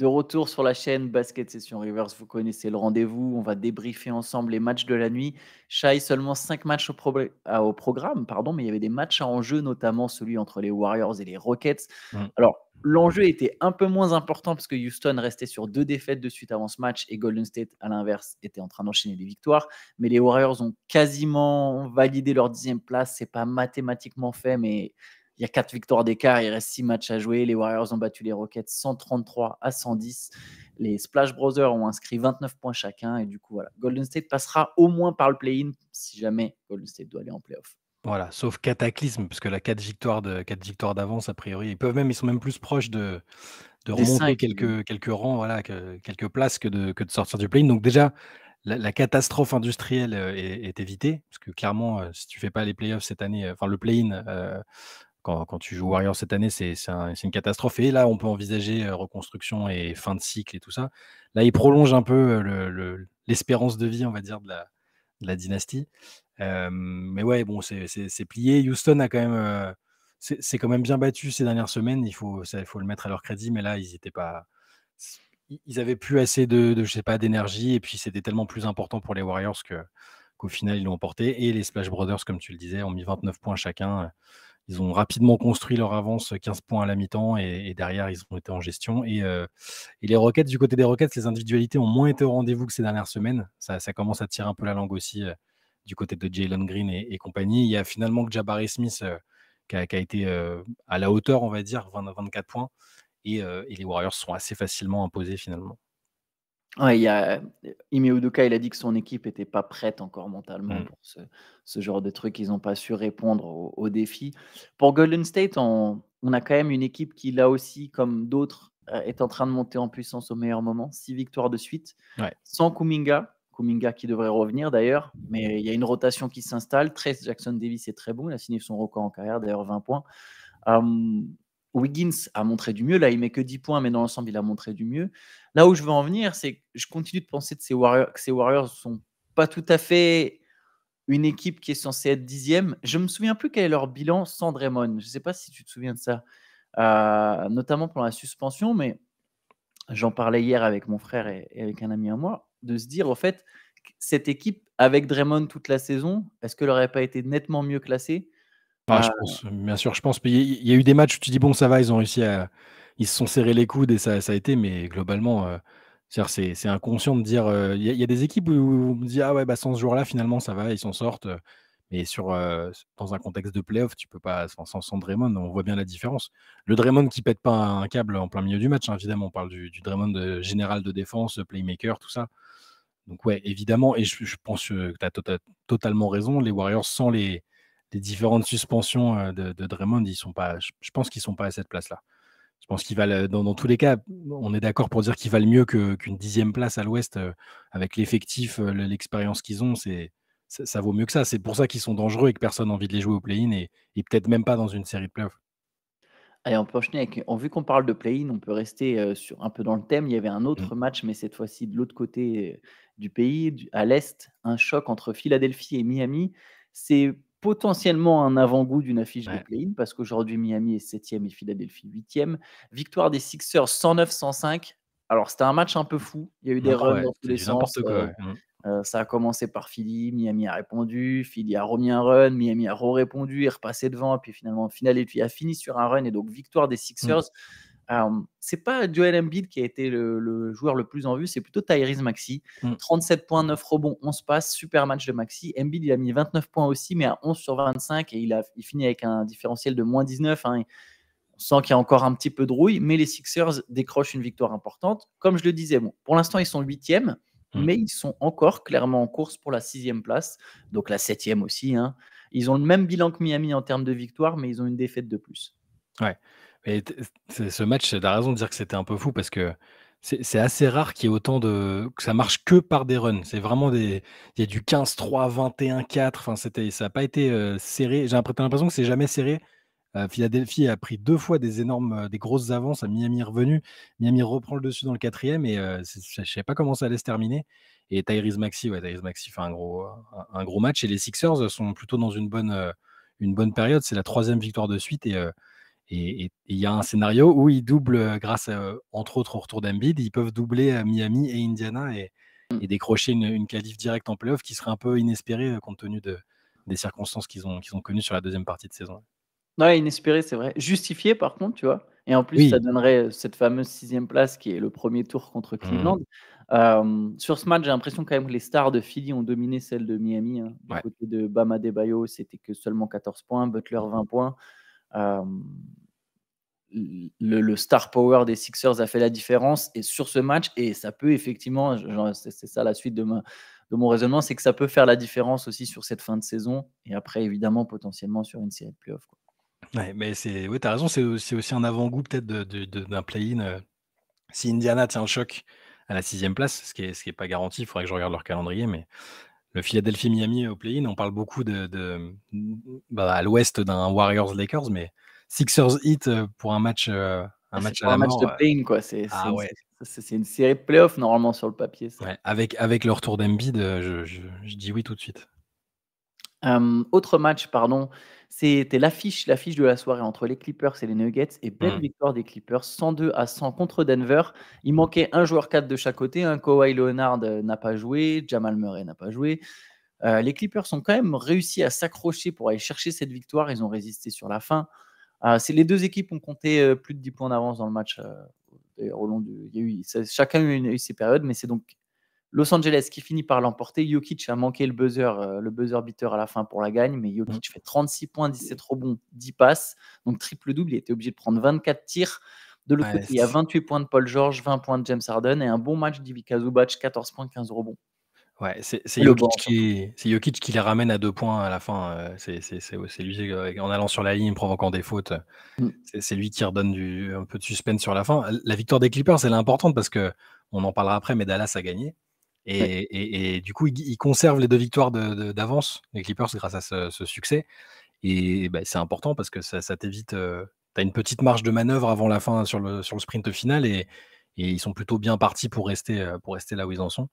De retour sur la chaîne Basket Session Rivers, vous connaissez le rendez-vous. On va débriefer ensemble les matchs de la nuit. Shai, seulement 5 matchs au, programme, pardon, mais il y avait des matchs en jeu, notamment celui entre les Warriors et les Rockets. Mm. Alors, l'enjeu était un peu moins important parce que Houston restait sur deux défaites de suite avant ce match et Golden State, à l'inverse, était en train d'enchaîner les victoires. Mais les Warriors ont quasiment validé leur dixième place. C'est pas mathématiquement fait, mais il y a quatre victoires d'écart, il reste six matchs à jouer. Les Warriors ont battu les Rockets 133 à 110. Les Splash Brothers ont inscrit 29 points chacun. Et du coup, voilà, Golden State passera au moins par le play-in si jamais Golden State doit aller en playoff. Voilà, sauf cataclysme, parce que la 4 victoires de quatre victoires d'avance, a priori, ils peuvent même, ils sont même plus proches de, de remonter quelques, quelques rangs, voilà, quelques places que de, que de sortir du play-in. Donc déjà, la, catastrophe industrielle euh, est, évitée, parce que clairement, euh, si tu fais pas les playoffs cette année, euh, enfin le play-in, quand, tu joues Warriors cette année, c'est une catastrophe. Et là, on peut envisager reconstruction et fin de cycle et tout ça. Là, il prolonge un peu l'espérance de vie, on va dire, de la, dynastie. mais ouais, bon, c'est plié. Houston a quand même, c'est quand même bien battu ces dernières semaines. Il faut, le mettre à leur crédit. Mais là, ils n'étaient pas, ils avaient plus assez de, je sais pas, d'énergie. Et puis, c'était tellement plus important pour les Warriors qu'au final, ils l'ont emporté. Et les Splash Brothers, comme tu le disais, ont mis 29 points chacun. Ils ont rapidement construit leur avance, 15 points à la mi-temps, et, derrière, ils ont été en gestion. Euh, et, les Rockets, du côté des Rockets, les individualités ont moins été au rendez-vous que ces dernières semaines. Ça, commence à tirer un peu la langue aussi euh, du côté de Jalen Green et, compagnie. Il y a finalement que Jabari Smith euh, qui, a, été à la hauteur, on va dire, 20, 24 points. Et, les Warriors sont assez facilement imposés finalement. Ouais, il y a Ime Udoka, il a dit que son équipe n'était pas prête encore mentalement mmh. pour ce, genre de truc. Ils n'ont pas su répondre aux, défis. Pour Golden State, on, a quand même une équipe qui, là aussi, comme d'autres, euh, est en train de monter en puissance au meilleur moment. Six victoires de suite, sans Kuminga. Kuminga qui devrait revenir d'ailleurs, mais il y a une rotation qui s'installe. Trace Jackson Davis est très bon, il a signé son record en carrière, d'ailleurs 20 points. Wiggins a montré du mieux. Là, il met que 10 points, mais dans l'ensemble, il a montré du mieux. Là où je veux en venir, c'est que je continue de penser que ces Warriors ne sont pas tout à fait une équipe qui est censée être dixième. Je me souviens plus quel est leur bilan sans Draymond. Je ne sais pas si tu te souviens de ça, euh, notamment pour la suspension, mais j'en parlais hier avec mon frère et, avec un ami à moi, de se dire, au fait, cette équipe, avec Draymond toute la saison, est-ce qu'elle n'aurait pas été nettement mieux classée ah, je pense, bien sûr, je pense. Il y, a eu des matchs où tu dis, bon, ça va, ils ont réussi à. Ils se sont serrés les coudes et ça, ça a été, mais globalement, euh, c'est inconscient de dire. Euh, il y, a des équipes où, on me dit, ah ouais, bah, sans ce joueur-là, finalement, ça va, ils s'en sortent. Mais sur, euh, dans un contexte de playoff, tu peux pas, sans, sans, Draymond, on voit bien la différence. Le Draymond qui pète pas un câble en plein milieu du match, hein, évidemment, on parle du, du Draymond général de défense, playmaker, tout ça. Donc, ouais, évidemment, et je, pense que tu as tota-, totalement raison, les Warriors, sans les, les différentes suspensions de, Draymond, ils sont pas, je, pense qu'ils sont pas à cette place-là. Je pense qu'ils valent, dans, tous les cas, on est d'accord pour dire qu'ils valent mieux qu'une dixième place à l'Ouest avec l'effectif, l'expérience qu'ils ont. C'est, ça, vaut mieux que ça. C'est pour ça qu'ils sont dangereux et que personne n'a envie de les jouer au play-in et, peut-être même pas dans une série de playoffs. Allez, on peut enchaîner avec, vu qu'on parle de play-in, on peut rester sur, un peu dans le thème. Il y avait un autre mmh. match, mais cette fois-ci de l'autre côté du pays, à l'Est, un choc entre Philadelphie et Miami. C'est potentiellement un avant-goût d'une affiche de play-in parce qu'aujourd'hui Miami est 7e et Philadelphie 8e. Victoire des Sixers 109-105. Alors c'était un match un peu fou. Il y a eu des runs dans tous les sens. Euh, mmh. euh, ça a commencé par Philly, Miami a répondu, Philly a remis un run, Miami a re-répondu, est repassé devant, et puis finalement Philadelphie a fini sur un run et donc victoire des mmh. Sixers c'est pas Joel Embiid qui a été le, joueur le plus en vue, c'est plutôt Tyrese Maxi. 37 mmh. points, 9 rebonds, 11 passes, super match de Maxi. Embiid, il a mis 29 points aussi, mais à 11 sur 25 et il, a, il finit avec un différentiel de moins 19. Hein. On sent qu'il y a encore un petit peu de rouille, mais les Sixers décrochent une victoire importante. Comme je le disais, bon, pour l'instant, ils sont 8e, mmh. mais ils sont encore clairement en course pour la 6 place, donc la 7e aussi. Hein. Ils ont le même bilan que Miami en termes de victoire, mais ils ont une défaite de plus. Ouais. Et ce match, tu as raison de dire que c'était un peu fou parce que c'est assez rare qu'il y ait autant de que ça marche que par des runs. C'est vraiment des il y a du 15-3, 21-4, enfin c'était ça n'a pas été, serré. J'ai l'impression que c'est jamais serré. Philadelphie a pris deux fois des énormes, des grosses avances, Miami est revenu. Miami reprend le dessus dans le quatrième et je ne savais pas comment ça allait se terminer et Tyrese Maxey, ouais, Tyrese Maxey fait un gros un gros match et les Sixers sont plutôt dans une bonne, une bonne période. C'est la troisième victoire de suite et Et il y a un scénario où ils doublent grâce, à, entre autres, au retour d'Embiid, ils peuvent doubler Miami et Indiana et, mmh. décrocher une, une qualif directe en playoff qui serait un peu inespérée compte tenu de, des circonstances qu'ils ont, qu'ils ont connues sur la deuxième partie de saison. Ouais, inespéré, c'est vrai. Justifié, par contre, tu vois. Et en plus, ça donnerait cette fameuse sixième place qui est le premier tour contre mmh. Cleveland. sur ce match, j'ai l'impression quand même que les stars de Philly ont dominé celle de Miami. Hein. Du côté de Bama Debayo, c'était que seulement 14 points, Butler 20 points. Le, star power des Sixers a fait la différence et sur ce match, et ça peut effectivement, c'est ça la suite de, de mon raisonnement, c'est que ça peut faire la différence aussi sur cette fin de saison et après évidemment potentiellement sur une série de playoffs. Ouais, mais c'est oui, tu as raison, c'est aussi un avant-goût peut-être d'un play-in, euh, si Indiana tient le choc à la sixième place, ce qui est ce qui est pas garanti, il faudrait que je regarde leur calendrier, mais le Philadelphie-Miami au play-in, on parle beaucoup de bah, à l'ouest d'un Warriors-Lakers, mais Sixers Heat, euh, pour un match, euh, un ah, match à un match de play-in quoi, c'est ah c'est une série de playoffs normalement sur le papier avec avec le retour d'Embiid, je je dis oui tout de suite. autre match, pardon, c'était l'affiche l'affiche de la soirée entre les Clippers et les Nuggets et belle mmh. victoire des Clippers 102 à 100 contre Denver. Il manquait un joueur 4 de chaque côté, un hein. Kawhi Leonard euh, n'a pas joué, Jamal Murray n'a pas joué. Euh, les Clippers ont quand même réussi à s'accrocher pour aller chercher cette victoire, ils ont résisté sur la fin. Euh, c'est les deux équipes ont compté plus de 10 points d'avance dans le match. au long il y a eu, chacun a eu, eu ses périodes, mais c'est donc Los Angeles qui finit par l'emporter. Jokic a manqué le buzzer, euh, le buzzer beater à la fin pour la gagne, mais Jokic mmh. fait 36 points, 17 rebonds, 10 passes. Donc triple-double, il était obligé de prendre 24 tirs. De l'autre côté, il y a 28 points de Paul George, 20 points de James Harden et un bon match d'Ivica Zubac, 14 points, 15 rebonds. Ouais, c'est Jokic, qui, Jokic qui les ramène à deux points à la fin. Euh, c'est lui, euh, en allant sur la ligne, provoquant des fautes. Mmh. C'est lui qui redonne du, un peu de suspense sur la fin. La victoire des Clippers, elle est importante parce que on en parlera après, mais Dallas a gagné. Et, du coup, ils, conservent les deux victoires d'avance, les Clippers, grâce à ce, succès. Et bah, c'est important parce que ça, t'évite. Euh, tu as une petite marge de manœuvre avant la fin sur le, sur le sprint final et, ils sont plutôt bien partis pour rester, euh, pour rester là où ils en sont.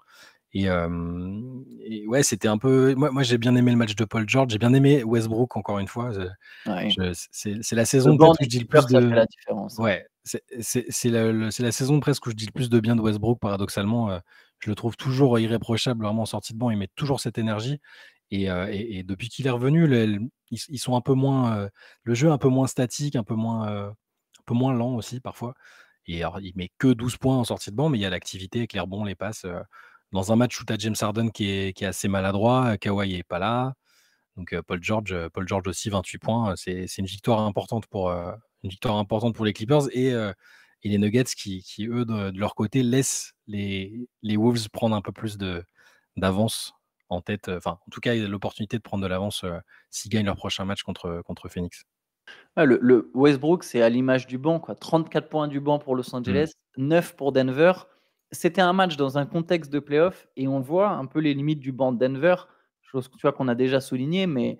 Et, ouais, c'était un peu. Moi, moi j'ai bien aimé le match de Paul George. J'ai bien aimé Westbrook, encore une fois. C'est la saison où je dis le plus de. La différence. Ouais, c'est la, la, saison presque où je dis le plus de bien de Westbrook, paradoxalement. Euh, je le trouve toujours irréprochable, vraiment en sortie de banc. Il met toujours cette énergie. Et, et, depuis qu'il est revenu, ils, sont un peu moins. le jeu un peu moins statique, un peu moins, un peu moins lent aussi parfois. Et alors, il met que 12 points en sortie de banc, mais il y a l'activité avec les rebonds, les passes. dans un match où tu as James Harden qui est, qui est assez maladroit, Kawhi n'est pas là. Donc Paul George, Paul George aussi 28 points. C'est une victoire importante pour une victoire importante pour les Clippers et et les Nuggets qui, eux, de, leur côté, laissent les, les Wolves prendre un peu plus d'avance en tête. Enfin, en tout cas, l'opportunité de prendre de l'avance euh, s'ils gagnent leur prochain match contre, contre Phoenix. le, Westbrook, c'est à l'image du banc. Quoi. 34 points du banc pour Los mmh. Angeles, 9 pour Denver. C'était un match dans un contexte de playoff et on voit un peu les limites du banc de Denver, chose que tu vois qu'on a déjà souligné, mais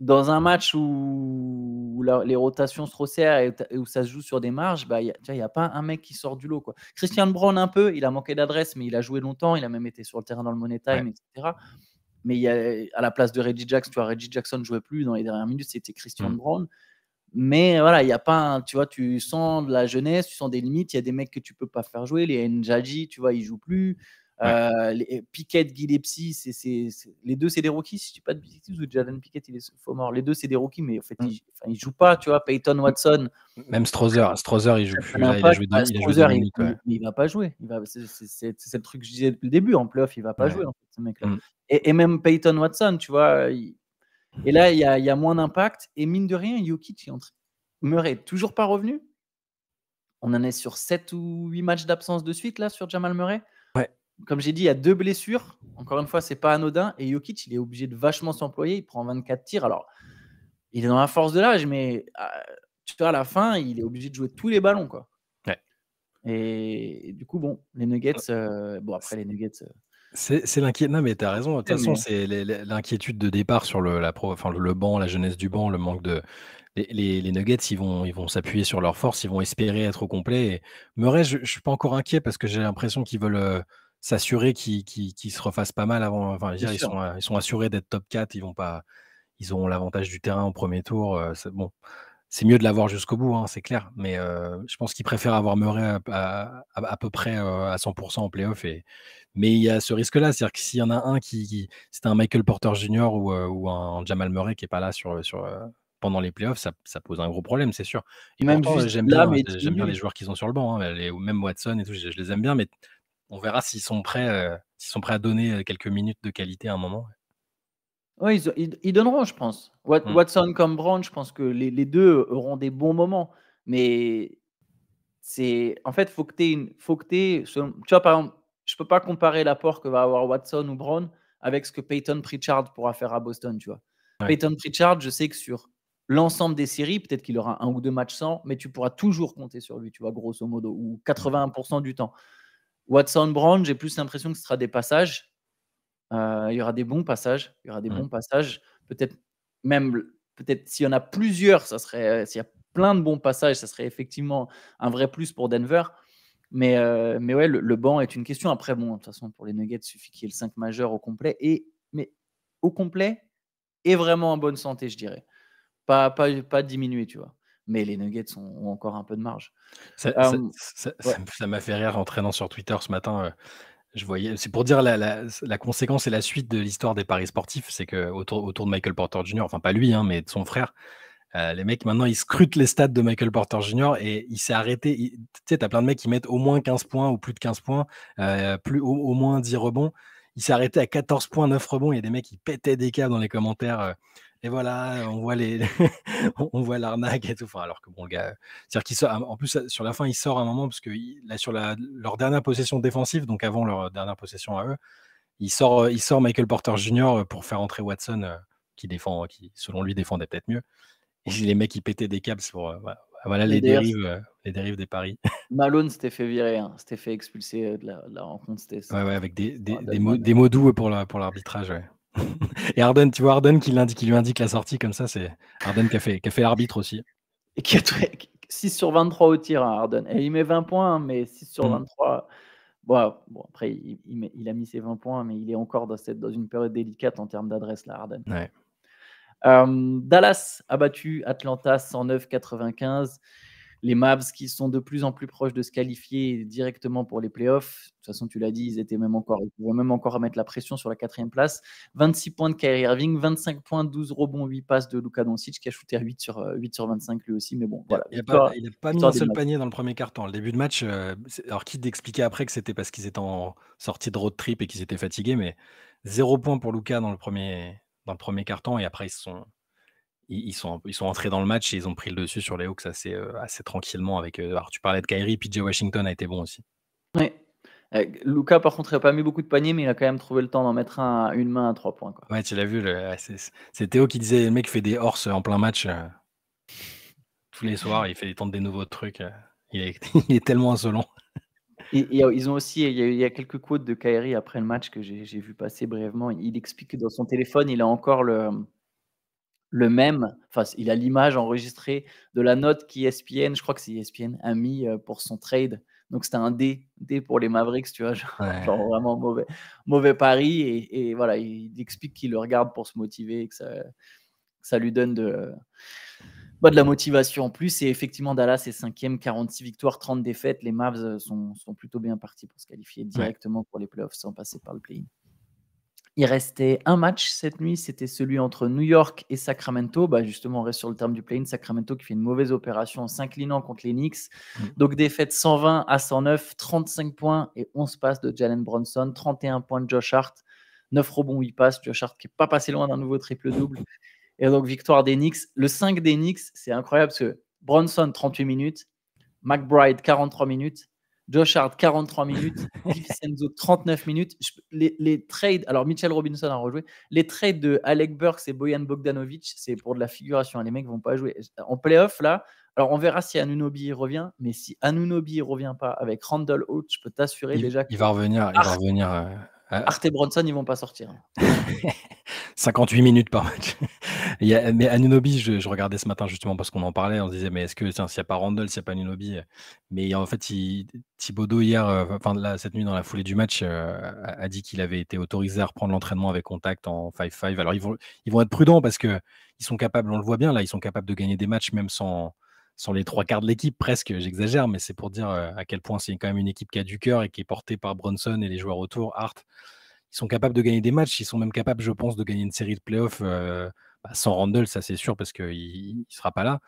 dans un match où, les rotations se resserrent et, où ça se joue sur des marges, bah, il n'y a, pas un mec qui sort du lot. Quoi. Christian Brown, un peu, il a manqué d'adresse, mais il a joué longtemps, il a même été sur le terrain dans le Money Time, etc. Mais il y a, à la place de Reggie Jackson, tu vois, Reggie Jackson ne jouait plus dans les dernières minutes, c'était Christian mm. Brown. Mais voilà, il y a pas, tu vois, tu sens de la jeunesse, tu sens des limites. Il y a des mecs que tu peux pas faire jouer. Les Njaji, tu vois, ils jouent plus. Euh, les, Piquet, Gillespie, c'est, les deux, c'est des rookies. Si je dis pas de bêtises, ou Jalen Piquet, il est faux mort. Les deux, c'est des rookies, mais en fait, mm. ils, enfin, jouent pas. Tu vois, Peyton Watson. Même Strother, Strother, il joue plus. il, a joué deux, il, il, va pas jouer. Il va, c'est, le truc que je disais depuis le début. En playoff, il va pas jouer, en fait, ce mec-là. Mm. Et, et, même Peyton Watson, tu vois. et là, il y a, y a, moins d'impact. Et mine de rien, Jokic est entré. Murray, toujours pas revenu. On en est sur 7 ou 8 matchs d'absence de suite, là, sur Jamal Murray comme j'ai dit, il y a deux blessures. Encore une fois, c'est pas anodin. Et Jokic, il est obligé de vachement s'employer. Il prend 24 tirs. Alors, il est dans la force de l'âge, mais euh, tu vois, à la fin, il est obligé de jouer tous les ballons. Quoi. Et, du coup, bon, les Nuggets. Euh, bon, après, les Nuggets. Euh, c'est l'inquiétude. Non, mais tu as raison. De toute façon, c'est l'inquiétude de départ sur le, la enfin, le banc, la jeunesse du banc, le manque de. Les, les, Nuggets, ils vont ils vont s'appuyer sur leur force, ils vont espérer être au complet. Et Murray, je ne suis pas encore inquiet parce que j'ai l'impression qu'ils veulent s'assurer qu'ils se refassent pas mal avant. Enfin, dire, ils, sont, ils sont assurés d'être top 4. Ils vont pas. Ils auront l'avantage du terrain au premier tour. bon. c'est mieux de l'avoir jusqu'au bout, hein, c'est clair. Mais je pense qu'il préfère avoir Murray à, peu près à 100% en playoff. Et... Mais il y a ce risque-là, c'est-à-dire que s'il y en a un qui, c'est un Michael Porter Jr. ou, un Jamal Murray qui n'est pas là sur, sur, pendant les playoffs, ça, ça pose un gros problème, c'est sûr. Et même j'aime bien, les joueurs qu'ils ont sur le banc, hein, même Watson et tout, je, les aime bien, mais on verra s'ils sont prêts, s'ils sont prêts à donner quelques minutes de qualité à un moment. Oui, ils, donneront, je pense. Mmh. Watson comme Brown, je pense que les, les, deux auront des bons moments. Mais c'est en fait, faut que tu faut que tu vois, par exemple, je peux pas comparer l'apport que va avoir Watson ou Brown avec ce que Peyton Pritchard pourra faire à Boston, tu vois. Peyton Pritchard, je sais que sur l'ensemble des séries, peut-être qu'il aura un ou deux matchs sans, mais tu pourras toujours compter sur lui, tu vois, grosso modo, ou 81% du temps. Watson Brown, j'ai plus l'impression que ce sera des passages il y aura des bons passages. Il y aura des bons passages. Peut-être même, peut-être s'il y en a plusieurs, ça serait, s'il y a plein de bons passages, ça serait effectivement un vrai plus pour Denver. Mais, mais ouais, le, banc est une question. Après, bon, de toute façon, pour les Nuggets, il suffit qu'il y ait le 5 majeur au complet. Et, mais au complet, est vraiment en bonne santé, je dirais. Pas, pas, pas diminué, tu vois. Mais les Nuggets ont, encore un peu de marge. Ça m'a fait rire en traînant sur Twitter ce matin. Je voyais, c'est pour dire la, conséquence et la suite de l'histoire des paris sportifs, c'est que autour, autour de Michael Porter Jr., enfin pas lui, hein, mais de son frère, euh, les mecs maintenant ils scrutent les stats de Michael Porter Jr. et il s'est arrêté. Tu sais, t'as plein de mecs qui mettent au moins 15 points ou plus de 15 points, euh, plus, au, moins 10 rebonds. Il s'est arrêté à 14 points, 9 rebonds. Il y a des mecs qui pétaient des câbles dans les commentaires. Euh, et voilà, on voit les, on voit l'arnaque et tout. Enfin, alors que bon, le gars, c'est-à-dire qu'il sort. En plus, sur la fin, il sort un moment parce que là, sur la, leur dernière possession défensive, donc avant leur dernière possession à eux, il sort, il sort Michael Porter Jr. pour faire entrer Watson, euh, qui défend, qui selon lui défendait peut-être mieux. Et les mecs, ils pétaient des câbles pour. Euh, voilà les dérives, euh, les dérives des paris. Malone s'était fait virer, hein, s'était fait expulser de la, rencontre. Ouais, ouais, avec des, des, des, mots, des mots doux pour l'arbitrage. ouais. Et Arden, tu vois Arden qui, qui, lui indique la sortie comme ça, c'est Arden qui a fait, qui a fait l'arbitre aussi. Et qui a 6 sur 23 au tir, hein, Arden. Et il met 20 points, mais 6 sur 23. Mm. Bon, bon, après, il, il, a mis ses 20 points, mais il est encore dans, cette, dans une période délicate en termes d'adresse, là, Arden. Euh, Dallas a battu Atlanta 109-95 les Mavs qui sont de plus en plus proches de se qualifier directement pour les playoffs. De toute façon, tu l'as dit, ils étaient même encore, ils pouvaient même encore mettre la pression sur la quatrième place. 26 points de Kyrie Irving, 25 points, 12 rebonds, 8 passes de Luka Doncic qui a shooté à 8 sur, 8 euh, sur 25 lui aussi. Mais bon, voilà. Il n'a pas, pas mis un seul panier dans le premier quart-temps. Le début de match, euh, alors qui d'expliquer après que c'était parce qu'ils étaient en sortie de road trip et qu'ils étaient fatigués, mais zéro point pour Luka dans le premier, dans le premier quart-temps et après ils se sont ils, sont, ils sont entrés dans le match et ils ont pris le dessus sur les Hawks assez, euh, assez tranquillement. Avec, euh, alors, tu parlais de Kyrie, PJ Washington a été bon aussi. Oui. Euh, Luca, par contre, il n'a pas mis beaucoup de paniers, mais il a quand même trouvé le temps d'en mettre un, une main à trois points. Quoi. Ouais, tu l'as vu. C'est Théo qui disait le mec fait des horses en plein match tous les soirs. Il fait tente des nouveaux trucs. il, est, il, est, tellement insolent. Et, ils ont aussi, il y, a, il y, a, quelques quotes de Kyrie après le match que j'ai vu passer brièvement. Il explique que dans son téléphone, il a encore le, le même, enfin, il a l'image enregistrée de la note qu'ESPN, je crois que c'est ESPN, a mis pour son trade. Donc c'était un D, D pour les Mavericks, tu vois, genre, vraiment mauvais, mauvais pari. Et, voilà, il explique qu'il le regarde pour se motiver et que ça, ça lui donne de, bah, de la motivation en plus. Et effectivement, Dallas est cinquième, 46 victoires, 30 défaites. Les Mavs sont, sont plutôt bien partis pour se qualifier directement pour les playoffs sans passer par le play-in. Il restait un match cette nuit, c'était celui entre New York et Sacramento. Bah justement, on reste sur le terme du play-in. Sacramento qui fait une mauvaise opération en s'inclinant contre les Knicks. Mm. Donc défaite 120 à 109, 35 points et 11 passes de Jalen Bronson, 31 points de Josh Hart, 9 rebonds, 8 passes. Josh Hart qui n'est pas passé loin d'un nouveau triple-double. Et donc victoire des Knicks. Le 5 des Knicks, c'est incroyable parce que Bronson 38 minutes, McBride 43 minutes, Josh Hart, 43 minutes. Vincenzo, 39 minutes. Les, trades, alors Mitchell Robinson a rejoué. Les trades de Alec Burks et Boyan Bogdanovic, c'est pour de la figuration. Les mecs vont pas jouer. En playoff, là, alors on verra si Anunobi revient. Mais si Anunobi revient pas avec Randall Holt, je peux t'assurer déjà qu'il va revenir. il va revenir. Euh, Art et Bronson, ils vont pas sortir. 58 minutes par match. Mais Anunobi, je, je, regardais ce matin justement parce qu'on en parlait, on se disait, mais est-ce que s'il n'y a pas Randall, s'il n'y a pas Anunobi Mais en fait, Thibaudot, hier, euh, enfin cette nuit, dans la foulée du match, euh, a, dit qu'il avait été autorisé à reprendre l'entraînement avec contact en 5-5. Alors, ils vont, être prudents parce qu'ils sont capables, on le voit bien là, ils sont capables de gagner des matchs même sans, les trois quarts de l'équipe, presque, j'exagère, mais c'est pour dire euh, à quel point c'est quand même une équipe qui a du cœur et qui est portée par Bronson et les joueurs autour, Hart. Ils sont capables de gagner des matchs, ils sont même capables, je pense, de gagner une série de playoffs bah, sans Randall, ça c'est sûr, parce qu'il ne sera pas là.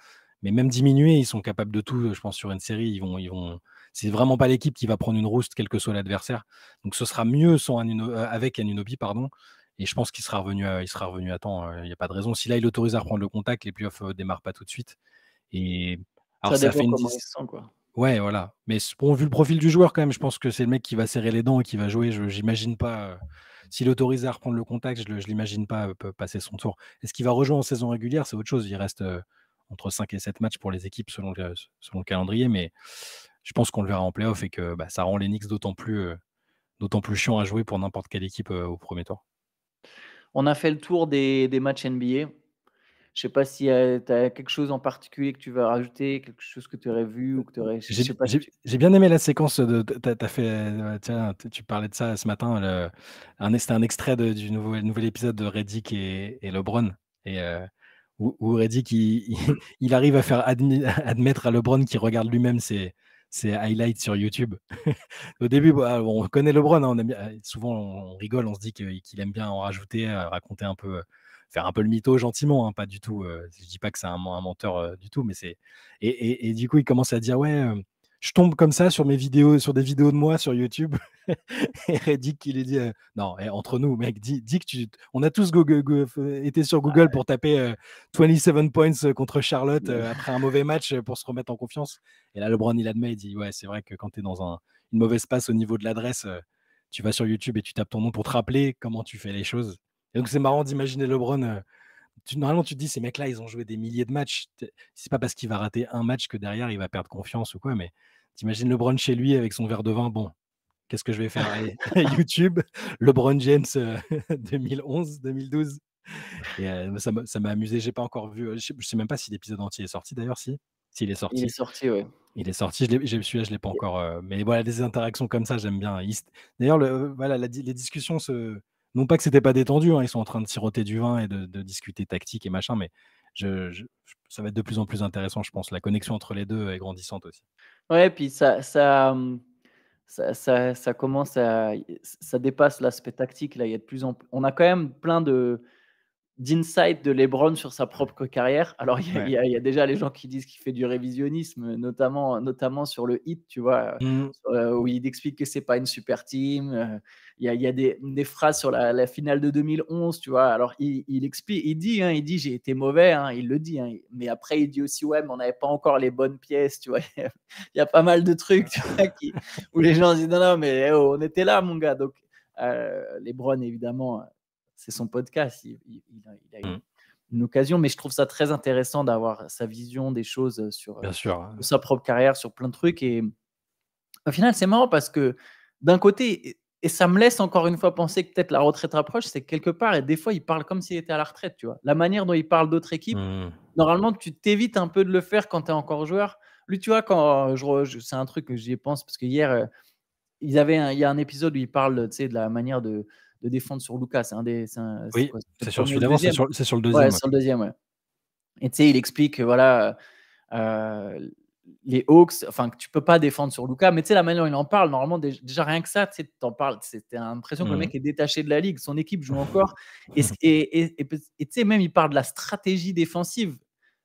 Mais même diminuer, ils sont capables de tout, je pense, sur une série. Ils vont, ils vont... C'est vraiment pas l'équipe qui va prendre une rouste, quel que soit l'adversaire. Donc ce sera mieux sans euh, avec Anunobi, pardon. Et je pense qu'il sera revenu, à, il sera revenu à temps. Il n'y a pas de raison. Si là, il autorise à reprendre le contact, les playoffs ne démarrent pas tout de suite. Et alors, ça, fait une quoi. Ouais, voilà. Mais bon, vu le profil du joueur, quand même, je pense que c'est le mec qui va serrer les dents et qui va jouer. Je n'imagine pas. S'il autorise à reprendre le contact, je ne l'imagine pas passer son tour. Est-ce qu'il va rejoindre en saison régulière? C'est autre chose. Il reste entre 5 et 7 matchs pour les équipes selon le, calendrier. Mais je pense qu'on le verra en playoff et que bah, ça rend les Knicks d'autant plus, chiant à jouer pour n'importe quelle équipe au premier tour. On a fait le tour des matchs NBA. Je sais pas si tu as quelque chose en particulier que tu veux rajouter, quelque chose que tu aurais vu ou que tu aurais. J'ai bien aimé la séquence de. As fait, euh, tiens, tu parlais de ça ce matin. C'était un extrait du nouveau, nouvel épisode de Reddick et, et LeBron. Et, euh, où, où, Reddick il, il, arrive à faire admettre à LeBron qu'il regarde lui-même ses, ses, highlights sur YouTube. Au début, bah, on connaît LeBron, hein, on souvent on rigole, on se dit qu'il aime bien en rajouter, raconter un peu faire un peu le mytho gentiment, hein, pas du tout. Je dis pas que c'est un, menteur du tout, mais c'est. Et, du coup, il commence à dire ouais, je tombe comme ça sur mes vidéos, sur des vidéos de moi sur YouTube. et Reddick, il est dit non, eh, entre nous, mec, dis, que tu. On a tous été sur Google pour taper 27 points contre Charlotte après un mauvais match pour se remettre en confiance. Et là, LeBron, il admet, il dit ouais, c'est vrai que quand tu es dans un, une mauvaise passe au niveau de l'adresse, tu vas sur YouTube et tu tapes ton nom pour te rappeler comment tu fais les choses donc c'est marrant d'imaginer LeBron. normalement, tu te dis, ces mecs-là, ils ont joué des milliers de matchs. C'est pas parce qu'il va rater un match que derrière, il va perdre confiance ou quoi. Mais t'imagines LeBron chez lui avec son verre de vin. Bon, qu'est-ce que je vais faire YouTube, LeBron James 2011, 2012. Et ça m'a amusé. J'ai pas encore vu. Je sais, même pas si l'épisode entier est sorti d'ailleurs. Si, s'il est sorti. Il est sorti, ouais. Il est sorti. Celui-là, je l'ai pas encore. mais voilà, des interactions comme ça, j'aime bien. D'ailleurs, voilà, les discussions se non pas que c'était pas détendu, hein, ils sont en train de siroter du vin et de, discuter tactique et machin, mais ça va être de plus en plus intéressant, je pense. La connexion entre les deux est grandissante aussi. Ouais, puis ça, ça, ça, ça, commence ça dépasse l'aspect tactique. Là, il y a de plus en on a quand même plein de d'insight de LeBron sur sa propre carrière. Alors, il y, a déjà les gens qui disent qu'il fait du révisionnisme, notamment, notamment sur le hit, tu vois, mmh. euh, où il explique que c'est pas une super team. Euh, il y a, y a des, des, phrases sur la, finale de 2011, tu vois. Alors, il, il explique, il dit, hein, il dit, j'ai été mauvais, hein, il le dit. Hein, mais après, il dit aussi, ouais, mais on n'avait pas encore les bonnes pièces, tu vois. il y a pas mal de trucs, tu vois, qui, où les gens disent, non, non, mais oh, on était là, mon gars. Donc, euh, LeBron, évidemment, c'est son podcast. Il, a eu mmh. une occasion, mais je trouve ça très intéressant d'avoir sa vision des choses sur, Bien sûr. Hein. sa propre carrière, sur plein de trucs. Et au final, c'est marrant parce que d'un côté, et ça me laisse encore une fois penser que peut-être la retraite approche, c'est quelque part, et des fois, il parle comme s'il était à la retraite, tu vois. La manière dont il parle d'autres équipes, mmh. normalement, tu t'évites un peu de le faire quand tu es encore joueur. Lui, tu vois, quand je, c'est un truc que j'y pense, parce que hier, euh, il y a un épisode où il parle de la manière de, de défendre sur Lucas. C'est un des. oui, c'est sur celui d'avant, c'est sur, sur, le deuxième. Ouais, sur le deuxième, ouais. Et tu sais, il explique voilà, euh, les Hawks, enfin, que tu peux pas défendre sur Lucas, mais tu sais, la manière dont il en parle, normalement, déjà rien que ça, tu sais, t'en parles, c'était l'impression que le mmh. mec est détaché de la ligue, son équipe joue encore. Et tu sais, même, il parle de la stratégie défensive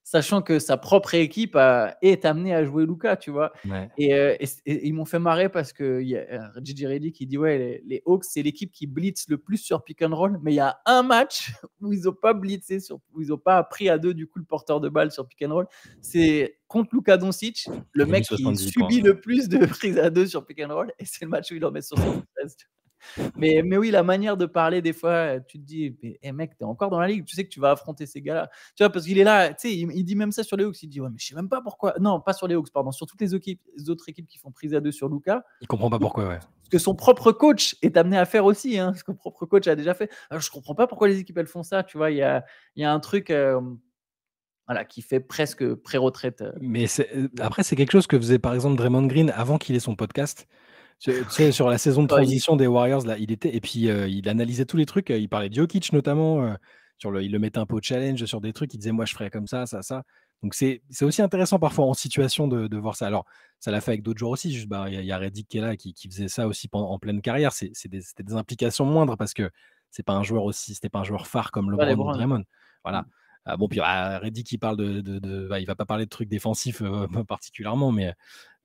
sachant que sa propre équipe est amenée à jouer Luca, tu vois? Euh, et, ils m'ont fait marrer parce que y a Gigi Reddy qui dit ouais, les, Hawks, c'est l'équipe qui blitz le plus sur pick and roll, mais il y a un match où ils n'ont pas blitzé, sur, où ils n'ont pas pris à deux du coup le porteur de balle sur pick and roll. C'est contre Luka Doncic, le mec qui subit le plus de prises à deux sur pick and roll, et c'est le match où il en met 73. Mais mais oui, la manière de parler des fois, tu te dis: «Mais eh mec, tu es encore dans la ligue, tu sais que tu vas affronter ces gars-là». Tu vois? Parce qu'il est là, tu sais, il il dit même ça sur les Hawks, il dit: «Ouais, mais je sais même pas pourquoi» non, pas sur les Hawks, pardon, sur toutes les équipes les autres équipes qui font prise à 2 sur Luka. Il comprend pas pourquoi, ouais. Ce que son propre coach est amené à faire aussi, hein, ce que son propre coach a déjà fait. Alors je comprends pas pourquoi les équipes, elles font ça, tu vois? Il y a y a un truc, hem, voilà, qui fait presque pré-retraite, heu. Mais heu, après, c'est quelque chose que faisait, par exemple, Draymond Green avant qu'il ait son podcast. Tu sais, sur la saison de transition des Warriors, là, il était et puis, heu, il analysait tous les trucs, heu, il parlait de Jokic notamment, heu, sur le il le mettait un peu au challenge sur des trucs, il disait: «Moi, je ferais comme ça, ça, ça». Donc c'est aussi intéressant parfois en situation de de voir ça. Alors, ça l'a fait avec d'autres joueurs aussi, bah, il y a il y a Redick qui est là, qui qui faisait ça aussi pen en pleine carrière. C'est c'est des c'était des implications moindres parce que c'est pas un joueur aussi c'était pas un joueur phare comme LeBron ou. Draymond. Voilà. Ah bon, puis, ah, Redick, il parle de de de bah, il va pas parler de trucs défensifs, particulièrement, mais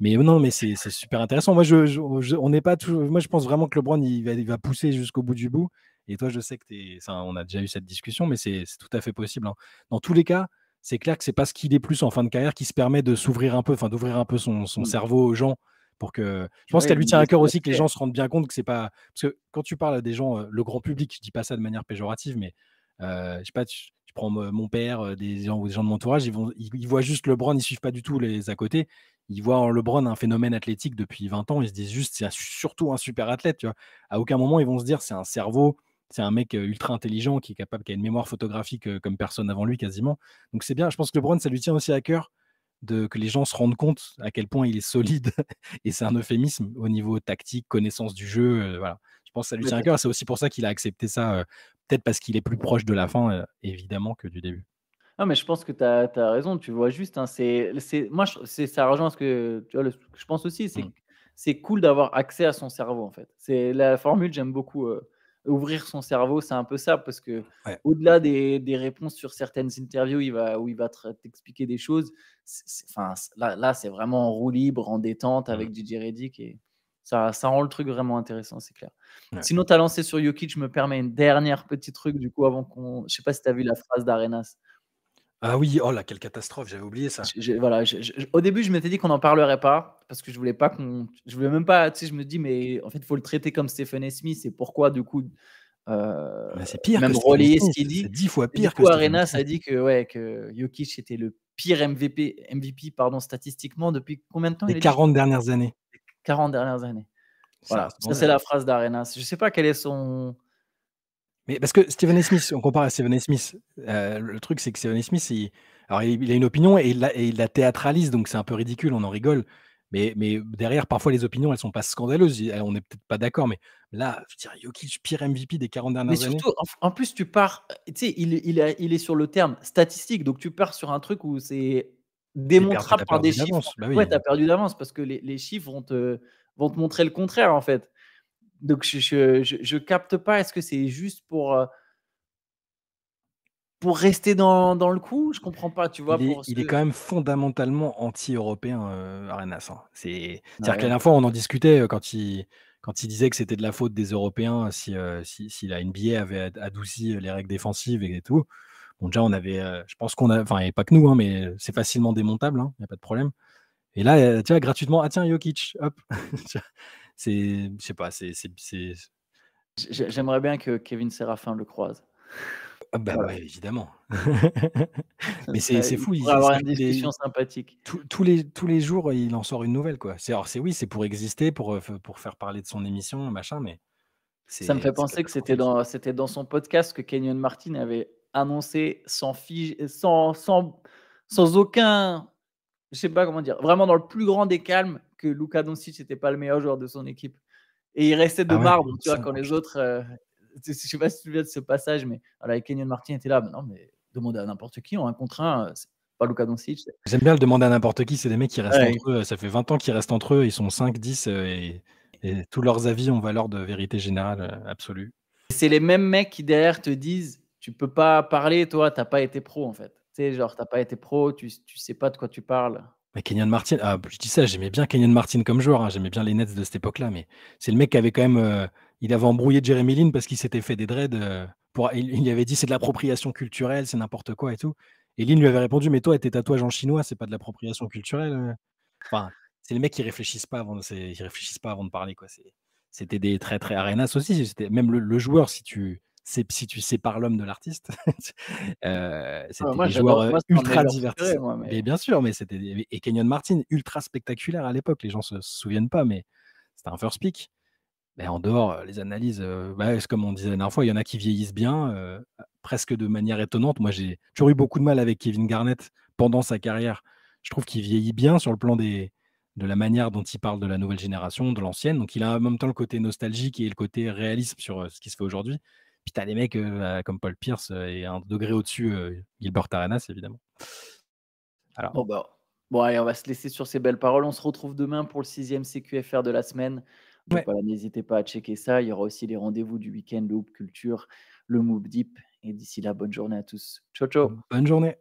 mais non, mais c'est super intéressant. Moi, je je je on n'est pas moi, je pense vraiment que LeBron, il va il va pousser jusqu'au bout du bout et toi, je sais que es enfin, on a déjà eu cette discussion, mais c'est tout à fait possible, hein. Dans tous les cas, c'est clair que c'est parce qu'il est plus en fin de carrière qu'il se permet de s'ouvrir un peu, enfin, d'ouvrir un peu son son Mmh. cerveau aux gens pour que je pense qu'elle lui tient à cœur aussi que les gens se rendent bien compte que c'est pas parce que quand tu parles à des gens, heu, le grand public, je dis pas ça de manière péjorative, mais heu, je sais pas, tu tu prends mon père, heu, des gens ou des gens de mon entourage, ils vont ils ils voient juste LeBron, ils suivent pas du tout les à côté. Ils voient en LeBron un phénomène athlétique depuis 20 ans, ils se disent juste: «C'est surtout un super athlète», tu vois? À aucun moment ils vont se dire: «C'est un cerveau, c'est un mec, heu, ultra intelligent qui est capable qui a une mémoire photographique, heu, comme personne avant lui quasiment». Donc c'est bien, je pense que LeBron, ça lui tient aussi à cœur de que les gens se rendent compte à quel point il est solide et c'est un euphémisme au niveau tactique, connaissance du jeu, heu, voilà. Je pense que ça lui tient à cœur. C'est aussi pour ça qu'il a accepté ça, peut-être parce qu'il est plus proche de la fin, évidemment que du début. Non, mais je pense que tu as raison, tu vois juste, hein, c'est moi, je ça rejoint ce que tu vois, le ce que je pense aussi, c'est Mmh. que c'est cool d'avoir accès à son cerveau, en fait. C'est la formule, j'aime beaucoup, heu, ouvrir son cerveau, c'est un peu ça, parce Ouais. qu'au-delà des des réponses sur certaines interviews, il va où il va te t'expliquer des choses, enfin, là là, c'est vraiment en roue libre, en détente Mmh. avec JJ Redick et ça ça rend le truc vraiment intéressant, c'est clair. Ouais. Sinon, tu as lancé sur Jokic, je me permets une dernière petit truc, du coup, avant qu'on je sais pas si tu as vu la phrase d'Arenas? Ah oui, oh là, quelle catastrophe, j'avais oublié ça. Voilà, je je au début, je m'étais dit qu'on n'en parlerait pas parce que je voulais pas qu'on je voulais même pas, tu sais, je me dis: «Mais en fait, il faut le traiter comme Stephen. Smith et pourquoi du coup, Mais c'est pire même relayer ce qu'il c'est dit?» 10 fois du pire coup, Stephen Arenas a dit que, ouais, que Jokic était le pire MVP MVP pardon, statistiquement depuis combien de temps Les il a dit? 40 dernières années. 40 dernières années. Voilà, ça c'est la phrase d'Arenas. Je sais pas quel est son Mais parce que Stephen A. Smith, on compare à Stephen A. Smith, heu, le truc c'est que Stephen A. Smith, il alors il a une opinion et il la et il la théâtralise, donc c'est un peu ridicule, on en rigole. Mais mais derrière, parfois les opinions, elles sont pas scandaleuses, on est peut-être pas d'accord, mais là, je veux dire, Jokic, pire MVP des 40 mais dernières années. surtout, en f en plus, tu pars, tu sais, il est il est il est sur le terme statistique, donc tu pars sur un truc où c'est démontrable par des chiffres. bah Ouais, oui. tu as perdu d'avance parce que les les chiffres vont te vont te montrer le contraire, en fait. Donc je je je je capte pas, est-ce que c'est juste pour, heu pour rester dans dans le coup? Je comprends pas, tu vois? Il est Pour il est se quand même fondamentalement anti-européen, heu, Arenas, hein. C'est ah c'est-à-dire que la ouais. dernière fois, on en discutait, heu, quand il quand il disait que c'était de la faute des Européens si, heu, si si la NBA avait ad adouci, les règles défensives et tout. Bon, déjà, on avait, je pense qu'on a enfin, et pas que nous, hein, mais c'est facilement démontable, hein, il y a pas de problème. Et là, tu vois, gratuitement: «Ah tiens, Jokic, hop!» C'est je sais pas, c'est c'est c'est J'ai j'aimerais bien que Kevin Séraphin le croise. ah bah Voilà, ouais, évidemment. Mais c'est il fou, il pourrait avoir une discussion sympathique. tous tous les tous les jours, il en sort une nouvelle, quoi. C'est alors c'est oui, c'est pour exister, pour, heu, f pour faire parler de son émission, machin, mais Ça me fait penser que c'était dans c'était dans son podcast que Kenyon Martin avait annoncé sans fi sans sans sans aucun je sais pas comment dire, vraiment dans le plus grand des calmes que Luka Doncic n'était pas le meilleur joueur de son équipe et il restait de Ah ouais? marbre, tu vois? Quand les autres, sais je sais pas si tu te souviens de ce passage, mais voilà Kenyon Martin était là: «Mais non, mais demandez à n'importe qui en 1 contre 1, heu, c'est pas Luka Doncic». J'aime bien le demander à n'importe qui, c'est des mecs qui restent Ouais. entre eux, ça fait 20 ans qu'ils restent entre eux, ils sont 5-10, heu, et et tous leurs avis ont valeur de vérité générale, heu, absolue. C'est les mêmes mecs qui derrière te disent: «Tu peux pas parler, toi, tu as pas été pro, en fait». Tu sais, genre, tu as pas été pro, tu tu sais pas de quoi tu parles. Mais Kenyon Martin, ah, je dis ça, j'aimais bien Kenyon Martin comme joueur, hein, j'aimais bien les Nets de cette époque-là, mais c'est le mec qui avait quand même, heu, il avait embrouillé Jeremy Lin parce qu'il s'était fait des dreads, heu, pour il lui avait dit: «C'est de l'appropriation culturelle, c'est n'importe quoi et tout» et Lin lui avait répondu: «Mais toi, tes tatouages en chinois, c'est pas de l'appropriation culturelle, heu?» enfin, c'est les mecs qui réfléchissent pas avant ils réfléchissent pas avant de parler, quoi, c'était des très, très arenas aussi. Même le joueur, si tu si tu sépares l'homme de l'artiste, euh, c'était des joueurs, ultra divertissants. mais... bien sûr, mais c'était et Kenyon Martin, ultra spectaculaire à l'époque, les gens se se souviennent pas, mais c'était un first pick. Mais en dehors, les analyses, bah, comme on disait la dernière fois, il y en a qui vieillissent bien, presque de manière étonnante. Moi, j'ai toujours eu beaucoup de mal avec Kevin Garnett pendant sa carrière. Je trouve qu'il vieillit bien sur le plan des de la manière dont il parle de la nouvelle génération, de l'ancienne. Donc il a en même temps le côté nostalgique et le côté réalisme sur, ce qui se fait aujourd'hui. Puis tu as des mecs, bah, comme Paul Pierce, et un degré au-dessus, Gilbert Arenas évidemment. Alors Bon, bah, bon allez, on va se laisser sur ces belles paroles. On se retrouve demain pour le sixième CQFR de la semaine. n'hésitez pas à checker ça. Il y aura aussi les rendez-vous du week-end, le Hoop Culture, le Move Deep et d'ici là, bonne journée à tous. Ciao, ciao. Bonne journée.